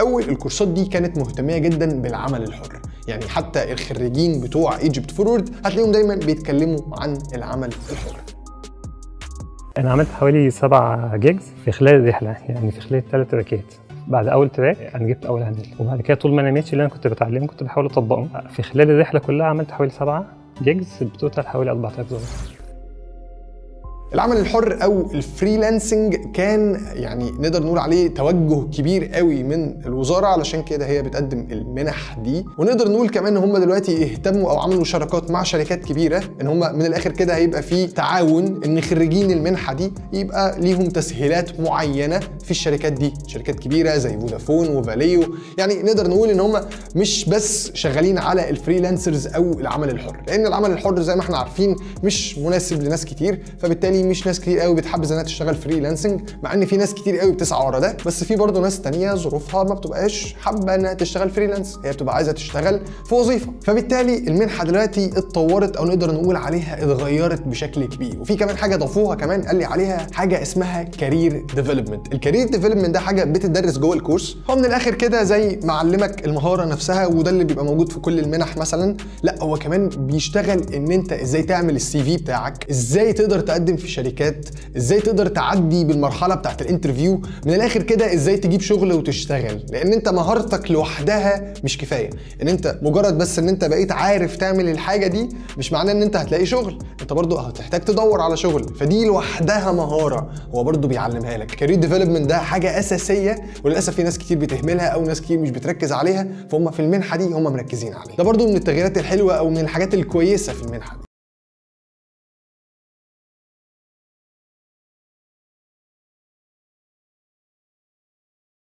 اول الكورسات دي كانت مهتمية جدا بالعمل الحر. يعني حتى الخريجين بتوع Egypt Forward هتلاقيهم دايما بيتكلموا عن العمل الحر. أنا عملت حوالي سبع gigs في خلال الرحلة يعني في خلال ثلاث تراكات بعد أول track أنا جبت أول هندل وبعد كده طول ما أنا ماشي اللي أنا كنت بتعلمه كنت بحاول أطبقه. في خلال الرحلة كلها عملت حوالي سبعه gigs ب total حوالي 4000 دولار العمل الحر أو ال freelancing كان يعني نقدر نقول عليه توجه كبير قوي من الوزارة علشان كده هي بتقدم المنح دي. ونقدر نقول كمان إن هم دلوقتي اهتموا أو عملوا شراكات مع شركات كبيرة إن هم من الآخر كده هيبقى في تعاون إن خريجين المنحة دي يبقى ليهم تسهيلات معينة في الشركات دي. شركات كبيرة زي Vodafone و valU. يعني نقدر نقول إن هم مش بس شغالين على ال freelancers أو العمل الحر لأن العمل الحر زي ما إحنا عارفين مش مناسب لناس كتير فبالتالي مش ناس كتير قوي بتحبذ إنها تشتغل freelancing مع إن في ناس كتير قوي بتسعى ورا ده بس في برضه ناس تانية ظروفها ما بتبقاش حابة إنها تشتغل freelance هي بتبقى عايزة تشتغل في وظيفة. فبالتالي المنحة دلوقتي اتطورت أو نقدر نقول عليها اتغيرت بشكل كبير. وفي كمان حاجة ضافوها كمان قال لي عليها حاجة اسمها career development ال career development ده حاجة بتدرس جوه الكورس. هو من الآخر كده زي معلمك المهارة نفسها وده اللي بيبقى موجود في كل المنح مثلا. لا هو كمان بيشتغل إن أنت إزاي تعمل ال CV بتاعك إزاي تقدر تقدم في شركات إزاي تقدر تعدي بالمرحلة بتاعت ال interview. من الآخر كده إزاي تجيب شغل وتشتغل. لأن انت مهارتك لوحدها مش كفاية. إن انت مجرد بس إن انت بقيت عارف تعمل الحاجة دي مش معناه إن انت هتلاقي شغل. انت برضو هتحتاج تدور على شغل. فدي لوحدها مهارة هو برضو بيعلمها لك. career development ده حاجة أساسية وللأسف في ناس كتير بتهملها أو ناس كتير مش بتركز عليها. فهم في المنحة دي هم مركزين عليها. ده برضو من التغييرات الحلوة أو من الحاجات الكويسة في المنحة.